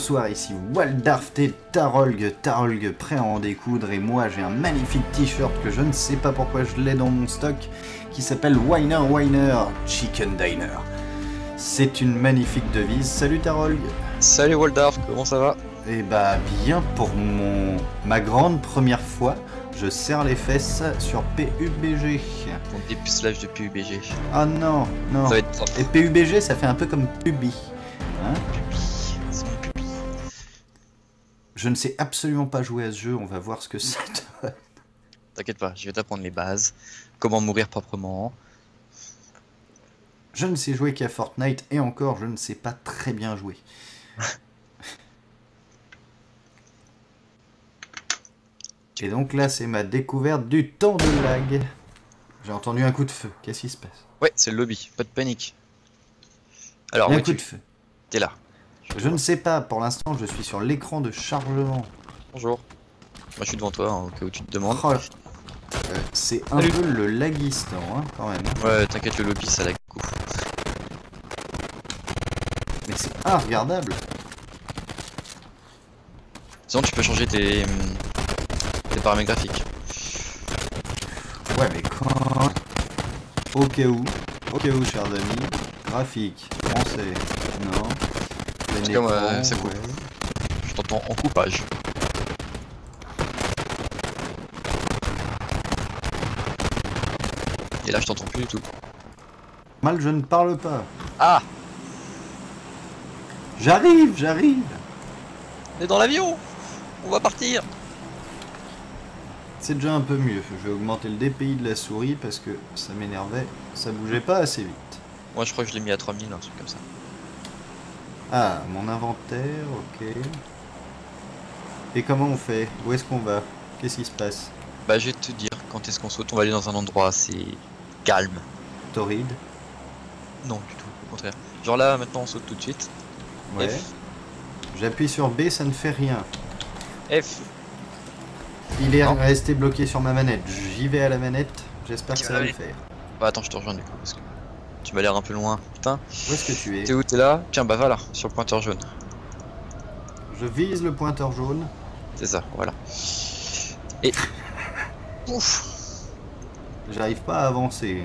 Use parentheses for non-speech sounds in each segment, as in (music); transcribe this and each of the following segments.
Bonsoir, ici Waldarft et Tarolg, Tarolg prêt à en découdre et moi j'ai un magnifique t-shirt que je ne sais pas pourquoi je l'ai dans mon stock qui s'appelle Winer Winer Chicken Diner. C'est une magnifique devise. Salut Tarolg Salut Waldarft, comment ça va? Eh bah bien pour mon ma grande première fois, je serre les fesses sur PUBG. Ton dépucelage de PUBG. Ah non, non. Ça va être Et PUBG ça fait un peu comme Pubi. Hein? Je ne sais absolument pas jouer à ce jeu, on va voir ce que ça donne. T'inquiète pas, je vais t'apprendre les bases. Comment mourir proprement. Je ne sais jouer qu'à Fortnite et encore je ne sais pas très bien jouer. (laughs) et donc là c'est ma découverte du temps de lag. J'ai entendu un coup de feu, qu'est-ce qui se passe? Ouais, c'est le lobby, pas de panique. Alors, Un oui, coup tu de feu. es là. Je ne sais pas, pour l'instant je suis sur l'écran de chargement. Bonjour. Moi je suis devant toi, hein, au cas où tu te demandes. Oh. Euh, c'est un Salut. peu le laguistan hein, quand même. Ouais, t'inquiète, le lobby ça lag beaucoup. Mais c'est regardable. Sinon, tu peux changer tes, hum, tes paramètres graphiques. Ouais mais quand... Au cas où, au cas où chers amis, graphique, français, non. Euh, ça coupe. Je t'entends en coupage. Et là, je t'entends plus du tout. Mal je ne parle pas. Ah J'arrive, j'arrive On est dans l'avion On va partir C'est déjà un peu mieux. Je vais augmenter le DPI de la souris parce que ça m'énervait. Ça bougeait pas assez vite. Moi, je crois que je l'ai mis à 3000, un truc comme ça. Ah, mon inventaire, ok. Et comment on fait? Où est-ce qu'on va? Qu'est-ce qui se passe? Bah, je vais te dire quand est-ce qu'on saute. On va aller dans un endroit assez calme. Torride? Non, du tout, au contraire. Genre là, maintenant, on saute tout de suite. Ouais. F. J'appuie sur B, ça ne fait rien. F. Il est Non. resté bloqué sur ma manette. J'y vais à la manette. J'espère que ça va le faire. Bah, attends, je te rejoins du coup. Parce que tu m'as l'air un peu loin. Putain. Où est-ce que tu es T'es où T'es là Tiens, bah voilà, sur le pointeur jaune. Je vise le pointeur jaune. C'est ça, voilà. Et. (laughs) Ouf J'arrive pas à avancer.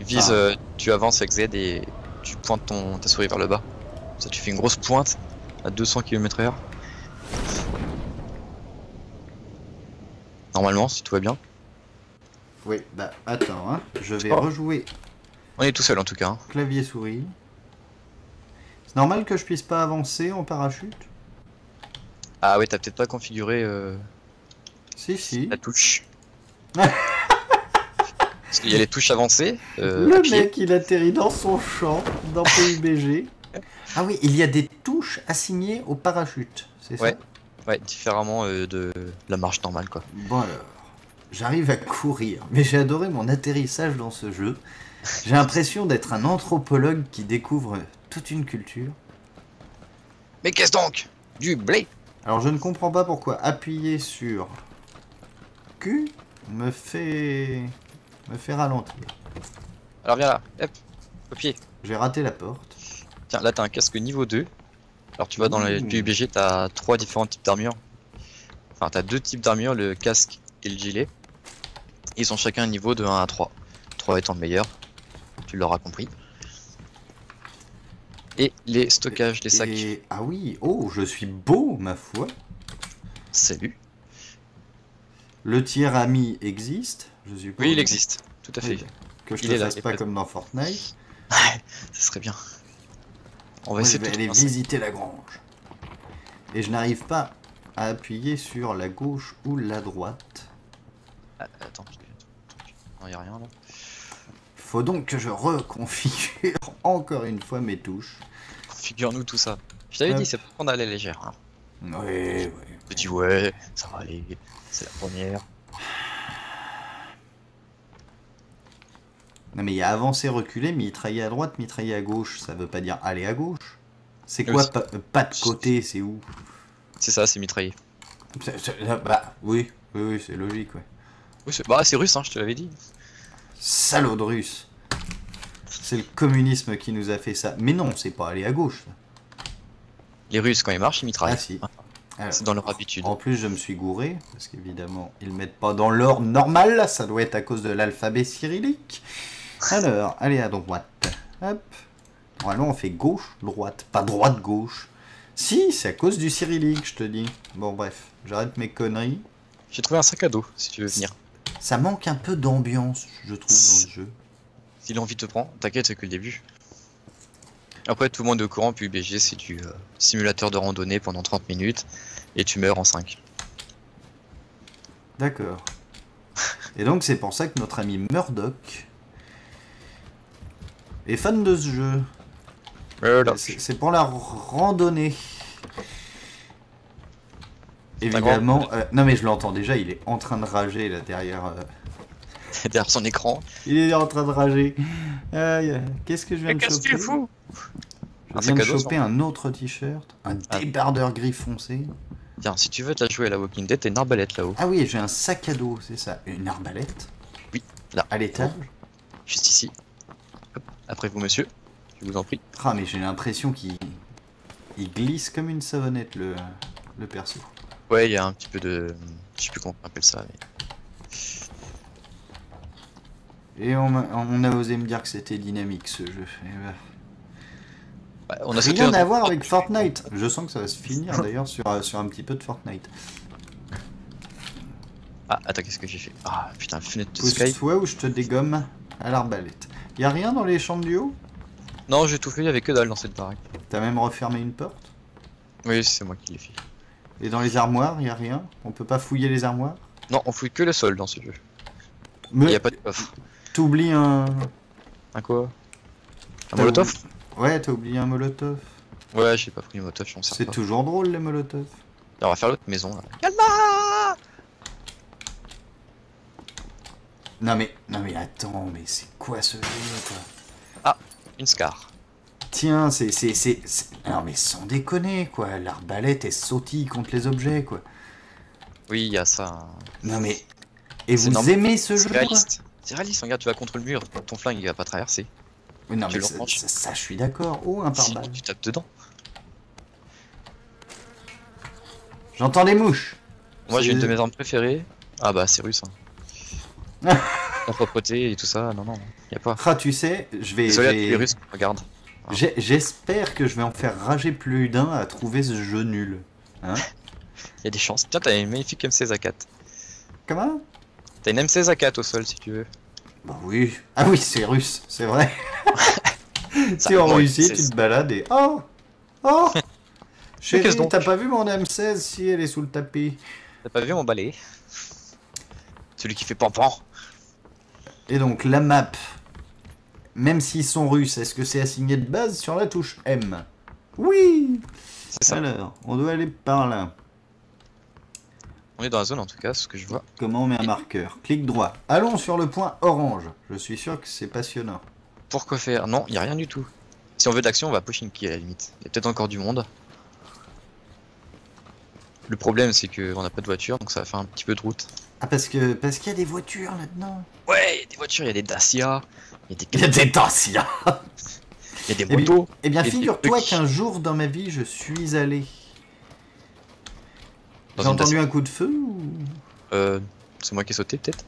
Vise, Ah. euh, tu avances avec Z et tu pointes ton, ta souris vers le bas. Ça, tu fais une grosse pointe à 200 km/h. Normalement, si tout va bien. Oui, bah attends, hein. Je vais Oh. rejouer On est tout seul en tout cas. hein. clavier souris. C'est normal que je puisse pas avancer en parachute? Ah ouais, t'as peut-être pas configuré euh, Si, si. la touche. (laughs) Parce qu'il y a les touches avancées. euh, le mec, il atterrit dans son champ, dans PUBG. (laughs) ah oui, il y a des touches assignées au parachute, c'est Ouais. ça Ouais, différemment euh, de la marche normale quoi. Bon alors, j'arrive à courir, mais j'ai adoré mon atterrissage dans ce jeu. J'ai l'impression d'être un anthropologue qui découvre toute une culture. Mais qu'est-ce donc? Du blé? Alors je ne comprends pas pourquoi appuyer sur Q me fait me fait ralentir. Alors viens là, hop, au pied. J'ai raté la porte. Tiens, là t'as un casque niveau 2. Alors tu vois dans les Ouh. PUBG t'as trois différents types d'armure. Enfin t'as deux types d'armure, le casque et le gilet. Ils ont chacun un niveau de 1 à 3. 3 étant le meilleur, tu l'auras compris. Et les stockages, les sacs. Et- Ah oui, oh, je suis beau, ma foi. Salut. Le tiers ami existe, je suppose. Oui, il existe, tout à fait. Oui, Que je Il te là, fasse pas comme dans Fortnite. (laughs) Ça serait bien. On va Moi, je essayer vais de aller visiter la grange. Et je n'arrive pas à appuyer sur la gauche ou la droite. Ah, attends, je- non y a rien là. Faut donc que je reconfigure (laughs) encore une fois mes touches. Figure-nous tout ça. Je t'avais dit, c'est pas prendre à la légère. Hein. Oui, oui. Je dis ouais, ça va aller, c'est la première. Non mais il y a avancé, reculer, mitrailler à droite, mitrailler à gauche. Ça veut pas dire aller à gauche. C'est quoi c'est- pas, euh, pas de côté, c'est où? C'est ça, c'est mitraillé. C'est- c'est- Bah oui, oui, oui, c'est logique, ouais. Oui, c'est bah, c'est russe, hein, je te l'avais dit. Salaud de russe. C'est le communisme qui nous a fait ça. Mais non, c'est pas aller à gauche. Les Russes, quand ils marchent, ils Ah mitraillent. si. Alors, C'est dans leur habitude. En plus, je me suis gouré, parce qu'évidemment, ils mettent pas dans l'ordre normal, ça doit être à cause de l'alphabet cyrillique. Alors, allez à droite. Hop. Normalement, on fait gauche, droite, pas droite, gauche. Si, c'est à cause du cyrillique, je te dis. Bon, bref, j'arrête mes conneries. J'ai trouvé un sac à dos, si tu veux venir. Ça manque un peu d'ambiance, je trouve, dans le jeu. Si l'envie te prend, t'inquiète, c'est que le début. Après, tout le monde est au courant, puis BG, c'est du euh, simulateur de randonnée pendant 30 minutes, et tu meurs en 5. D'accord. Et donc, c'est pour ça que notre ami Murdoch est fan de ce jeu. C'est pour la randonnée. Évidemment. euh, non mais je l'entends déjà, il est en train de rager là derrière. euh, (laughs) Derrière son écran. Il est en train de rager. Qu'est-ce que je viens Mais de qu'est-ce choper qu'il fout Je Un viens sac de à dos, choper un autre t-shirt, un Ah. débardeur gris foncé. Tiens, si tu veux te la jouer à la Walking Dead, t'as une arbalète là-haut. Ah oui, j'ai un sac à dos, c'est ça. Une arbalète Oui, là. À l'étage Juste ici. Hop. Après vous, monsieur. Je vous en prie. Ah mais j'ai l'impression qu'il il glisse comme une savonnette le, le perso. Ouais, il y a un petit peu de. Je sais plus comment on appelle ça. mais- Et on, m'a- on a osé me dire que c'était dynamique ce jeu. Eh ben, Ouais, on a Rien à voir avec Fortnite. Je sens que ça va se finir d'ailleurs sur, euh, sur un petit peu de Fortnite. Ah, attends, qu'est-ce que j'ai fait? Ah, putain, fenêtre de Skype. Pousse-toi ou je te dégomme à l'arbalète. Y a rien dans les chambres du haut? Non, j'ai tout fait, il y avait que dalle dans cette baraque. T'as même refermé une porte? Oui, c'est moi qui l'ai fait. Et dans les armoires, y a rien? On peut pas fouiller les armoires? Non, on fouille que le sol dans ce jeu. Il Mais y a pas de coffre. t'oublies un... Un quoi? Un molotov? oublié- Ouais, t'as oublié un molotov. Ouais, j'ai pas pris le molotov, j'en sais C'est toujours drôle les molotovs. On va faire l'autre maison là. Calma Non mais, non mais attends, mais c'est quoi ce jeu quoi Une scar. Tiens, c'est, c'est, c'est, c'est- Non mais sans déconner quoi, l'arbalète elle sautille contre les objets quoi. Oui, il y a ça. hein. Non mais... Et vous aimez ce jeu quoi réaliste. C'est réaliste, regarde, tu vas contre le mur, ton flingue il va pas traverser. Oui, Non Tu mais ça, ça- ça, je suis d'accord. Oh, un pare-balles. tu tapes dedans. J'entends des mouches. Moi j'ai une de mes armes préférées. Ah bah c'est russe. Hein. (laughs) La propreté et tout ça, non non, y a pas. Ah, tu sais, je vais... Désolé à tous les Russes, regarde. J'espère que je vais en faire rager plus d'un à trouver ce jeu nul. (laughs) Il y a des chances. Tiens, t'as une magnifique M16 A4. Comment? T'as une M16 A4 au sol si tu veux. Bah oui. Ah oui, c'est russe, c'est vrai. (laughs) Arrive, Russie, c'est- tu te balades et... Oh Oh (laughs) Chérie, t'as pas vu mon M16 si elle est sous le tapis? T'as pas vu mon balai? Celui qui fait pampan. Et donc la map, même s'ils sont russes, est-ce que c'est assigné de base sur la touche M? Oui C'est ça. Alors, on doit aller par là. On est dans la zone en tout cas, ce que je vois. Comment on met un marqueur? Clic droit. Allons sur le point orange. Je suis sûr que c'est passionnant. Pourquoi faire? Non, y a rien du tout. Si on veut de l'action, on va push key à la limite. Y a peut-être encore du monde. Le problème, c'est qu'on n'a pas de voiture, donc ça va faire un petit peu de route. Ah, parce que parce qu'il y a des voitures là-dedans. Ouais, y a des voitures, y a des Dacia, Il y a des Dacia y a des bien- motos. Eh bien, figure-toi qu'un jour dans ma vie, je suis allé. J'ai entendu un coup de feu ou... Euh, c'est moi qui ai sauté peut-être?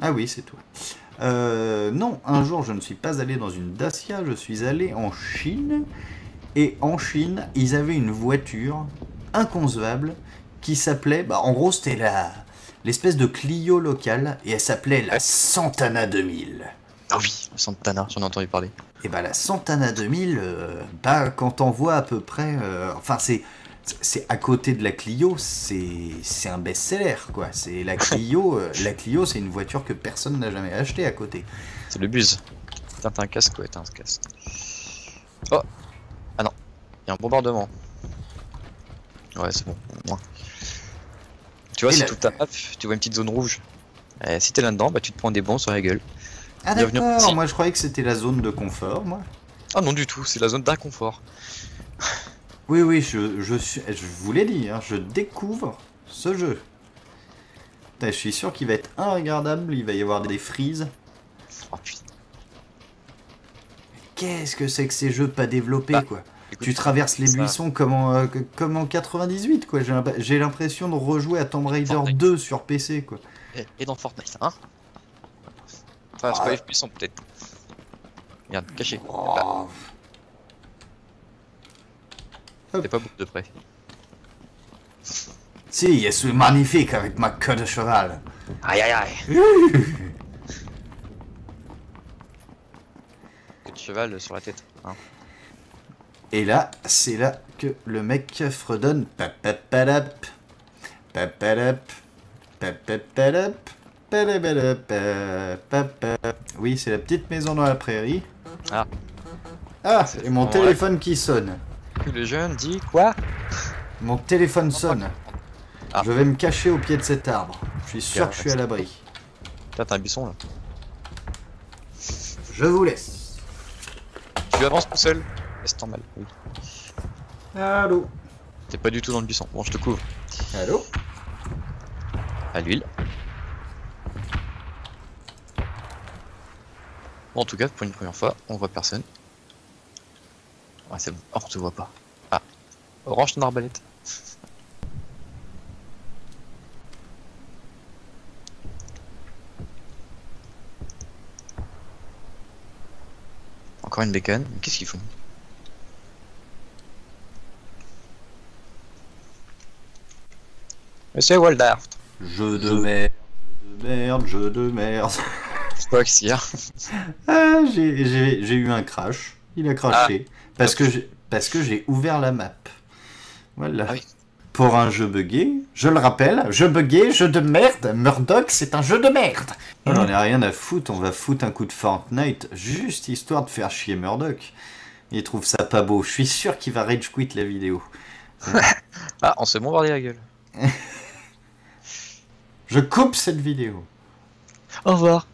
Ah oui, c'est toi. Euh, non, un jour, je ne suis pas allé dans une Dacia, je suis allé en Chine. Et en Chine, ils avaient une voiture inconcevable qui s'appelait... Bah, en gros, c'était la... l'espèce de Clio locale. Et elle s'appelait la. Santana 2000. Ah oui, Santana, j'en ai entendu parler. Et bah la Santana 2000, euh, bah quand on voit à peu près, euh, enfin c'est c'est à côté de la Clio, c'est c'est un best-seller quoi. C'est la Clio, euh, (laughs) la Clio c'est une voiture que personne n'a jamais achetée à côté. C'est le. Putain, t'as un casque, ouais, t'as un casque. Oh Ah non, y a un bombardement. Ouais, c'est bon. Tu vois, si la- toute ta map, tu vois une petite zone rouge. Eh, si t'es là-dedans, bah tu te prends des bombes sur la gueule. Ah d'accord, moi je croyais que c'était la zone de confort moi. Ah non du tout, c'est la zone d'inconfort. Oui oui, je je suis, je vous l'ai dit, hein, je découvre ce jeu. Putain, Je suis sûr qu'il va être inregardable, il va y avoir des frises. Oh putain. Qu'est-ce que c'est que ces jeux pas développés Bah, quoi Tu traverses les ça. buissons comme en, euh, comme en 98, quoi. J'ai l'imp- J'ai l'impression de rejouer à Tomb Raider Fortnite. 2 sur PC, quoi. Et, et dans Fortnite, hein Enfin, c'est Ah. pas les puissants peut-être. Regarde, caché. T'es pas, Oh. t'es pas beaucoup de près. Si, je suis magnifique avec ma queue de cheval. Aïe aïe aïe (laughs) Que de cheval sur la tête. Hein. Et là, c'est là que le mec fredonne. Papapadap, papadap, papapadap, padabadap, papap. Oui, c'est la petite maison dans la prairie. Ah. Ah, et mon téléphone qui sonne. Le jeune dit quoi? Mon téléphone sonne. Ah. Je vais me cacher au pied de cet arbre. Je suis sûr que je suis à l'abri. T'as un buisson là. Je vous laisse. Tu avances tout seul C'est normal. Oui. Allô? T'es pas du tout dans le buisson. Bon je te couvre. Allô? À l'huile. En tout cas, pour une première fois, on voit personne. Ouais, c'est bon. Oh, on te voit pas. Ah. Orange ton arbalète. Encore une bécane. Mais Qu'est-ce qu'ils font? Monsieur Waldart. Jeu de merde, jeu de merde, jeu de merde. Quoi qu'il y a Ah, j'ai- eu un crash. Il a craché. parce que j'ai- parce que j'ai ouvert la map. Voilà. Ah oui. Pour un jeu buggé, je le rappelle, jeu buggé, jeu de merde, Murdoch, c'est un jeu de merde. Mhm. J'en ai rien à foutre, on va foutre un coup de Fortnite, juste histoire de faire chier Murdoch. Il trouve ça pas beau, je suis sûr qu'il va rage quit la vidéo. (laughs) Ah, on s'est bombardé la gueule. (laughs) Je coupe cette vidéo. Au revoir.